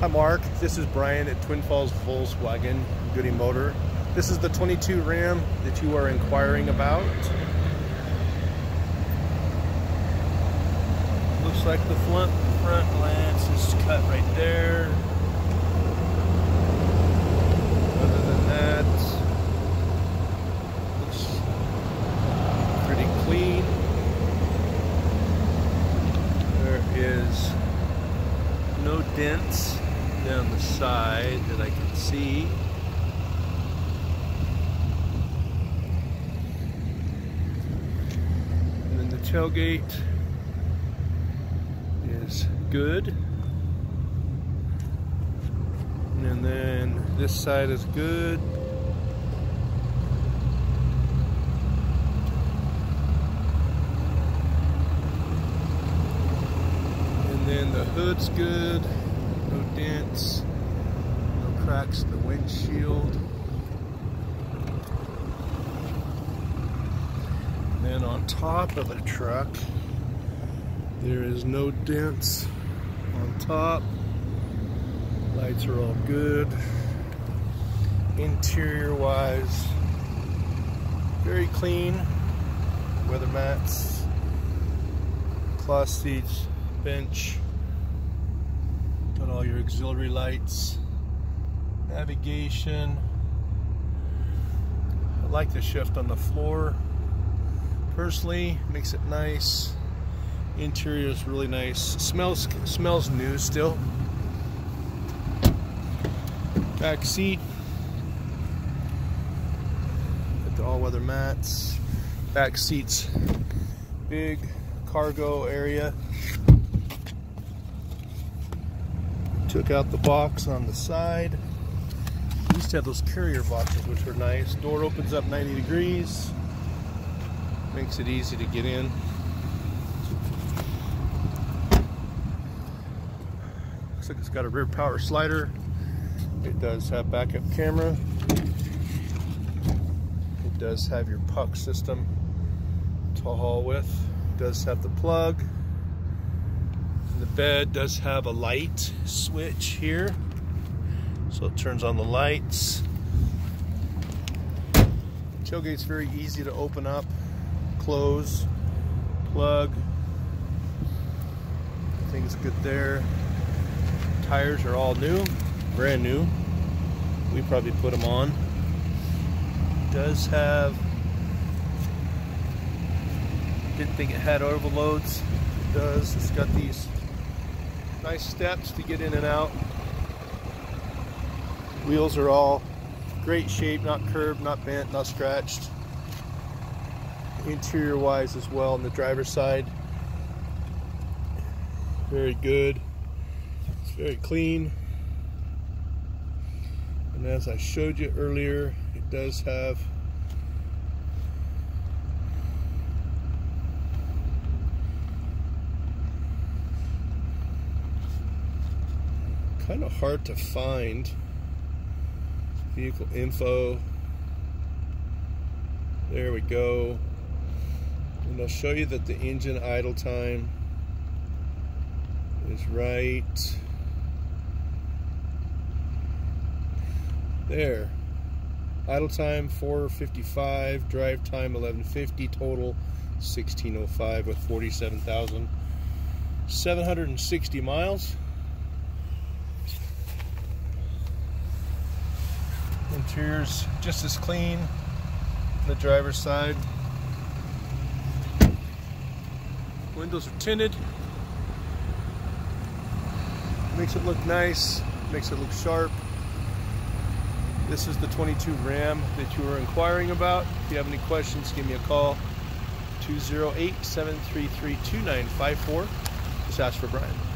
Hi Mark, this is Brian at Twin Falls Volkswagen Goody Motor. This is the 22 Ram that you are inquiring about. Looks like the front, front lance is cut right there. Other than that, looks pretty clean. There is no dents down the side that I can see. And then the tailgate is good. And then this side is good. And then the hood's good no dents, no cracks in the windshield. And then on top of the truck, there is no dents on top. Lights are all good. Interior wise, very clean. Weather mats, cloth seats, bench all your auxiliary lights, navigation. I like the shift on the floor. Personally, makes it nice. Interior is really nice. Smells smells new still. Back seat. Got the all-weather mats. Back seats. Big cargo area. Took out the box on the side. We used to have those carrier boxes, which were nice. Door opens up 90 degrees. Makes it easy to get in. Looks like it's got a rear power slider. It does have backup camera. It does have your puck system to haul with. It does have the plug. The bed does have a light switch here, so it turns on the lights. Tailgate's very easy to open up, close, plug. Things good there. Tires are all new, brand new. We probably put them on. Does have, didn't think it had overloads. It does. It's got these Nice steps to get in and out. Wheels are all great shape, not curved, not bent, not scratched. Interior wise as well on the driver's side. Very good. It's very clean. And as I showed you earlier, it does have kind of hard to find vehicle info. There we go. And I'll show you that the engine idle time is right. There. Idle time 455 drive time 1150 total 1605 with 47,760 miles Interior's just as clean the driver's side. Windows are tinted. Makes it look nice, makes it look sharp. This is the 22 Ram that you were inquiring about. If you have any questions, give me a call. 208-733-2954. Just ask for Brian.